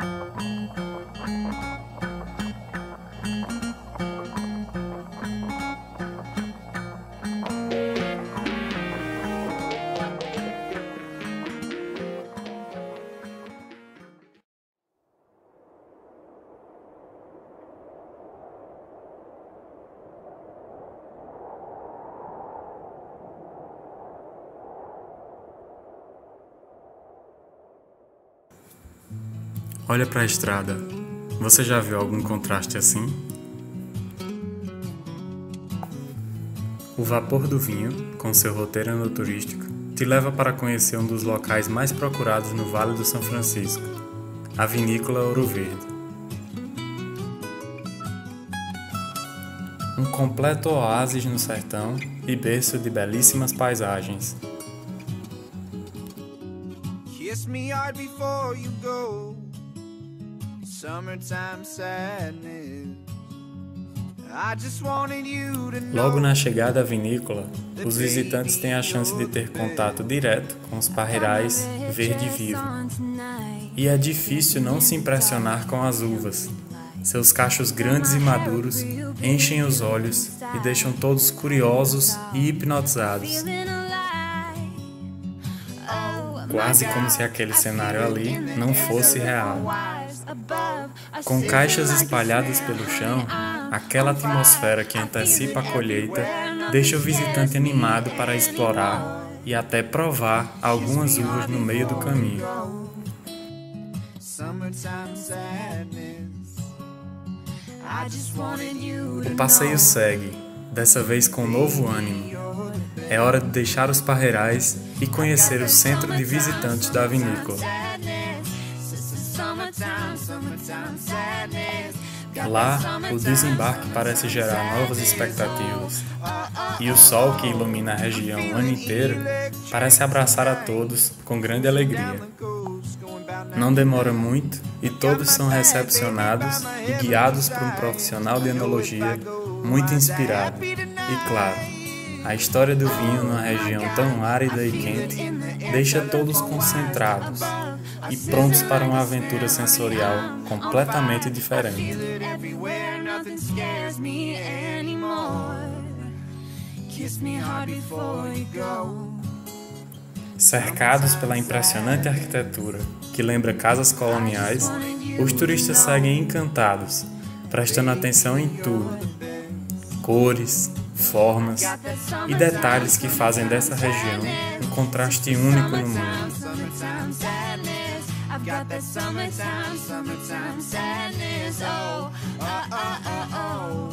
Música Olha para a estrada. Você já viu algum contraste assim? O vapor do vinho, com seu roteiro enoturístico, te leva para conhecer um dos locais mais procurados no Vale do São Francisco, a vinícola Ouro Verde. Um completo oásis no sertão e berço de belíssimas paisagens. Kiss me hard before you go. Logo na chegada à vinícola, os visitantes têm a chance de ter contato direto com os parreirais verde vivo. E é difícil não se impressionar com as uvas. Seus cachos grandes e maduros enchem os olhos e deixam todos curiosos e hipnotizados. Quase como se aquele cenário ali não fosse real. Com caixas espalhadas pelo chão, aquela atmosfera que antecipa a colheita deixa o visitante animado para explorar e até provar algumas uvas no meio do caminho. O passeio segue, dessa vez com novo ânimo. É hora de deixar os parreirais e conhecer o centro de visitantes da vinícola. Lá, o desembarque parece gerar novas expectativas. E o sol que ilumina a região o ano inteiro parece abraçar a todos com grande alegria. Não demora muito e todos são recepcionados e guiados por um profissional de enologia muito inspirado. E claro, a história do vinho numa região tão árida e quente deixa todos concentrados e prontos para uma aventura sensorial completamente diferente. Cercados pela impressionante arquitetura que lembra casas coloniais, os turistas seguem encantados, prestando atenção em tudo: cores, formas e detalhes que fazem dessa região um contraste único no mundo. I've got that summertime, summertime sadness. Oh, oh, oh, oh,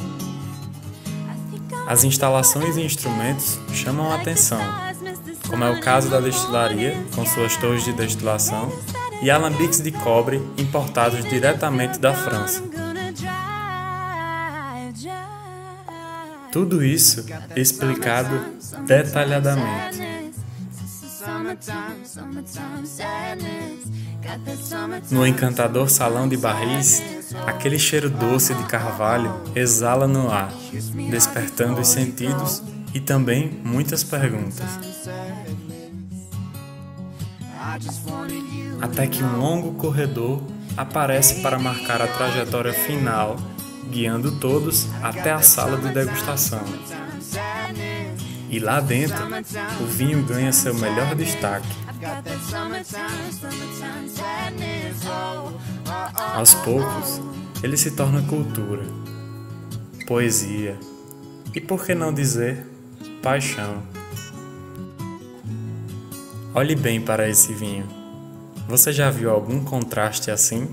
As instalações e instrumentos chamam a atenção, como é o caso da destilaria, com suas torres de destilação, e alambiques de cobre importados diretamente da França. Tudo isso explicado detalhadamente. No encantador salão de barris, aquele cheiro doce de carvalho exala no ar, despertando os sentidos e também muitas perguntas. Até que um longo corredor aparece para marcar a trajetória final, guiando todos até a sala de degustação. E lá dentro, o vinho ganha seu melhor destaque. Aos poucos, ele se torna cultura, poesia e, por que não dizer, paixão. Olhe bem para esse vinho. Você já viu algum contraste assim?